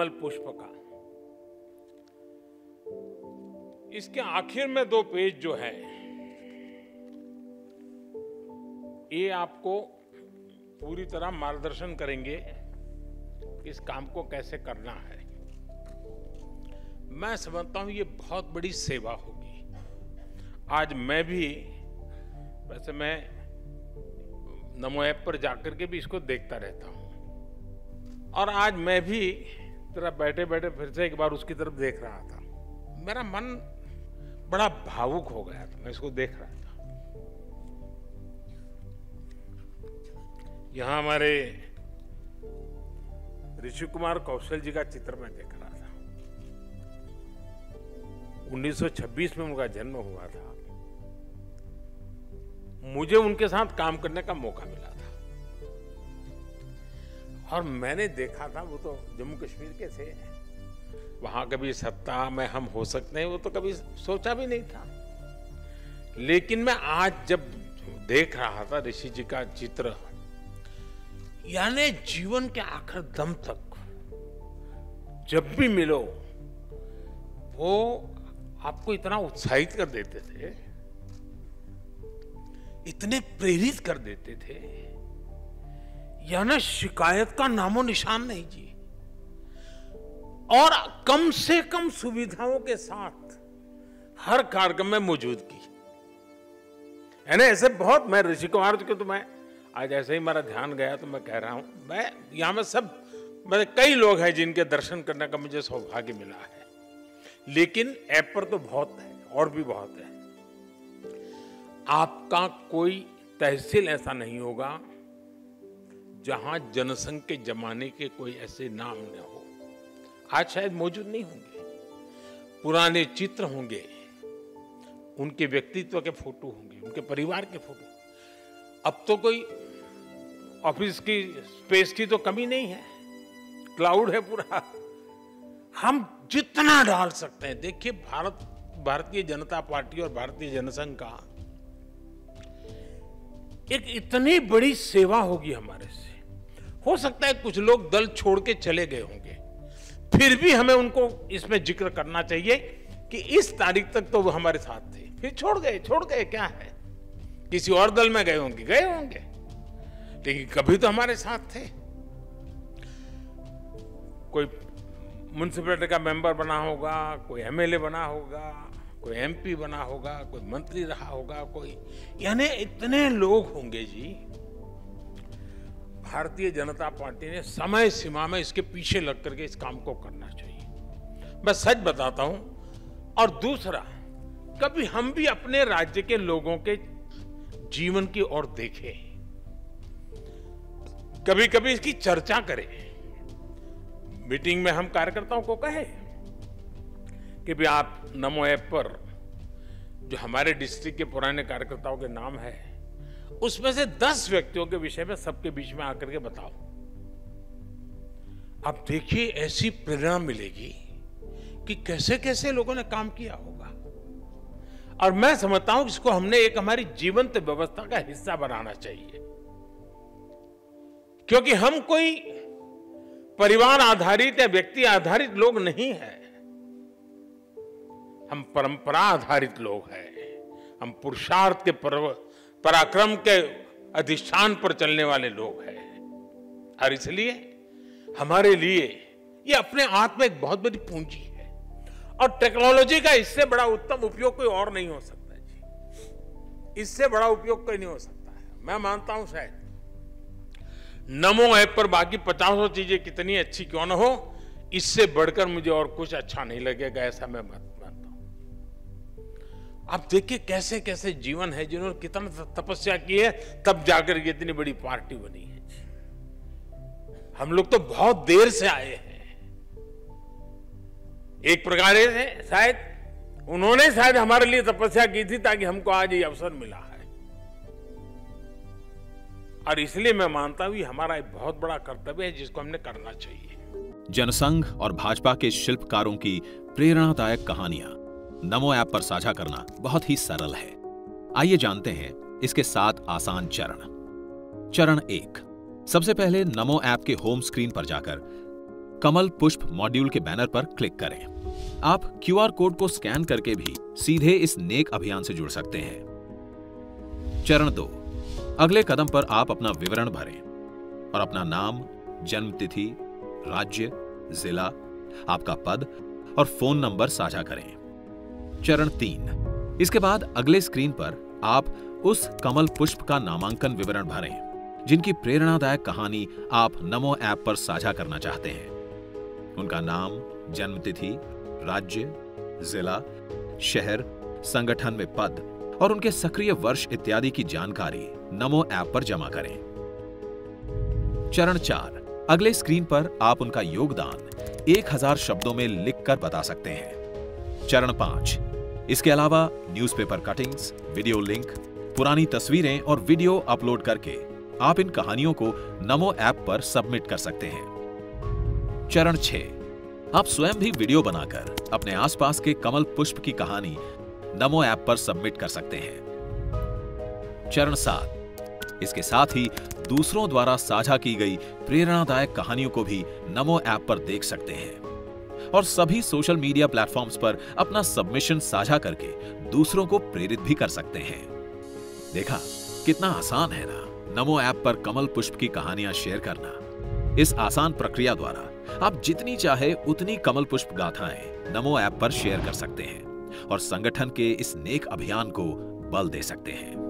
कमल पुष्प का। इसके आखिर में दो पेज जो है, ये आपको पूरी तरह मार्गदर्शन करेंगे इस काम को कैसे करना है। मैं समझता हूँ ये बहुत बड़ी सेवा होगी। आज मैं भी, वैसे मैं नमो ऐप पर जाकर के भी इसको देखता रहता हूँ। और आज मैं भी तरह बैठे बैठे फिर से एक बार उसकी तरफ़ देख रहा था। मेरा मन बड़ा भावुक हो गया था, मैं इसको देख रहा था। यहाँ हमारे ऋषि कुमार कौशल जी का चित्र मैं देख रहा था। 1926 में उनका जन्म हुआ था। मुझे उनके साथ काम करने का मौका मिला था। और मैंने देखा था, वो तो जम्मू कश्मीर के थे। वहाँ कभी सत्ता में हम हो सकते हैं, वो तो कभी सोचा भी नहीं था। लेकिन मैं आज जब देख रहा था ऋषि जी का चित्र, यानी जीवन के आखिर दम तक, जब भी मिलो, वो आपको इतना उत्साहित कर देते थे, इतने प्रेरित कर देते थे यानी शिकायत का नामो निशान नहीं जी। और कम से कम सुविधाओं के साथ हर कार्यक्रम में मौजूद की। यानी ऐसे बहुत, मैं ऋषि कुमार को तो मैं, आज ऐसे ही मेरा ध्यान गया तो मैं कह रहा हूँ, मैं यहाँ में सब मैं कई लोग हैं जिनके दर्शन करने का मुझे सौभाग्य मिला है। लेकिन ऐप पर तो बहुत है, और भी बहुत है। आपका कोई तहसील ऐसा नहीं होगा जहाँ जनसंघ के जमाने के कोई ऐसे नाम न हो, आज शायद मौजूद नहीं होंगे। पुराने चित्र होंगे, उनके व्यक्तित्व के फ़ोटो होंगे, उनके परिवार के फ़ोटो। अब तो कोई ऑफ़िस की स्पेस की तो कमी नहीं है, क्लाउड है पूरा। हम जितना डाल सकते हैं, देखिए भारत, भारतीय जनता पार्टी और भारतीय जनसंघ का एक इतनी बड़ी सेवा होगी हमारे से। हो सकता है कुछ लोग दल छोड़ के चले गए होंगे। फिर भी हमें उनको इसमें ज़िक्र करना चाहिए कि इस तारीख तक तो वो हमारे साथ थे। फिर छोड़ गए छोड़ गए, क्या है? किसी और दल में गए होंगे गए होंगे। लेकिन कभी तो हमारे साथ थे। कोई म्यूनसिपैलिटी का मेंबर बना होगा, कोई एमएलए बना होगा, कोई एमपी बना होगा, कोई मंत्री रहा होगा, कोई। यानी इतने लोग होंगे जी भारतीय जनता पार्टी ने समय सीमा में इसके पीछे लग करके इस काम को करना चाहिए। मैं सच बताता हूँ, और दूसरा, कभी हम भी अपने राज्य के लोगों के जीवन की ओर देखें। कभी कभी इसकी चर्चा करें। मीटिंग में हम कार्यकर्ताओं को कहें कि भी आप नमो ऐप पर, जो हमारे डिस्ट्रिक्ट के पुराने कार्यकर्ताओं के नाम है उसमें से दस व्यक्तियों के विषय में सबके बीच में आकर के बताओ। आप देखिए, ऐसी प्रेरणा मिलेगी कि कैसे कैसे लोगों ने काम किया होगा। और मैं समझता हूँ इसको हमने एक हमारी जीवंत व्यवस्था का हिस्सा बनाना चाहिए। क्योंकि हम कोई परिवार आधारित या व्यक्ति आधारित लोग नहीं है। हम परंपरा आधारित लोग हैं। हम पुरुषार्थ के पर्व पराक्रम के अधिष्ठान पर चलने वाले लोग हैं। और इसलिए हमारे लिए ये अपने आप में एक बहुत बड़ी पूंजी है। और टेक्नोलॉजी का इससे बड़ा उत्तम उपयोग कोई और नहीं हो सकता जी। इससे बड़ा उपयोग कोई नहीं हो सकता है। मैं मानता हूँ शायद। नमो ऐप पर बाकी पचासों चीज़ें कितनी अच्छी क्यों ना हो, इससे बढ़कर मुझे और कुछ अच्छा नहीं लगेगा, ऐसा मैं मानता आप देखिए कैसे कैसे जीवन है जिन्होंने कितना तपस्या की है, तब जाकर के इतनी बड़ी पार्टी बनी है। हम लोग तो बहुत देर से आए हैं। एक प्रकार से शायद उन्होंने शायद हमारे लिए तपस्या की थी ताकि हमको आज ये अवसर मिला है। और इसलिए मैं मानता हूँ हमारा एक बहुत बड़ा कर्तव्य है जिसको हमने करना चाहिए। जनसंघ और भाजपा के शिल्पकारों की प्रेरणादायक कहानियाँ। नमो ऐप पर साझा करना बहुत ही सरल है। आइए जानते हैं इसके सात आसान चरण। चरण एक, सबसे पहले नमो ऐप के होम स्क्रीन पर जाकर कमल पुष्प मॉड्यूल के बैनर पर क्लिक करें। आप क्यूआर कोड को स्कैन करके भी सीधे इस नेक अभियान से जुड़ सकते हैं। चरण दो, अगले कदम पर आप अपना विवरण भरें और अपना नाम जन्म तिथि राज्य, जिला, आपका पद और फ़ोन नंबर साझा करें। चरण तीन। इसके बाद अगले स्क्रीन पर आप उस कमल पुष्प का नामांकन विवरण भरें, जिनकी प्रेरणादायक कहानी आप नमो ऐप पर साझा करना चाहते हैं। उनका नाम, जन्मतिथि, राज्य, जिला, शहर, संगठन में पद और उनके सक्रिय वर्ष इत्यादि की जानकारी नमो ऐप पर जमा करें। चरण चार। अगले स्क्रीन पर आप उनका योगदान 1000 शब्दों में लिखकर बता सकते हैं। चरण पाँच। इसके अलावा न्यूज़पेपर कटिंग्स वीडियो लिंक पुरानी तस्वीरें और वीडियो अपलोड करके आप इन कहानियों को नमो ऐप पर सबमिट कर सकते हैं। चरण छह आप स्वयं भी वीडियो बनाकर अपने आसपास के कमल पुष्प की कहानी नमो ऐप पर सबमिट कर सकते हैं। चरण सात। इसके साथ ही दूसरों द्वारा साझा की गई प्रेरणादायक कहानियों को भी नमो ऐप पर देख सकते हैं। और सभी सोशल मीडिया प्लेटफॉर्म्स पर अपना सबमिशन साझा करके दूसरों को प्रेरित भी कर सकते हैं। देखा, कितना आसान है ना? नमो ऐप पर कमल पुष्प की कहानियाँ शेयर करना। इस आसान प्रक्रिया द्वारा आप जितनी चाहे उतनी कमल पुष्प गाथाएँ नमो ऐप पर शेयर कर सकते हैं और संगठन के इस नेक अभियान को बल दे सकते हैं।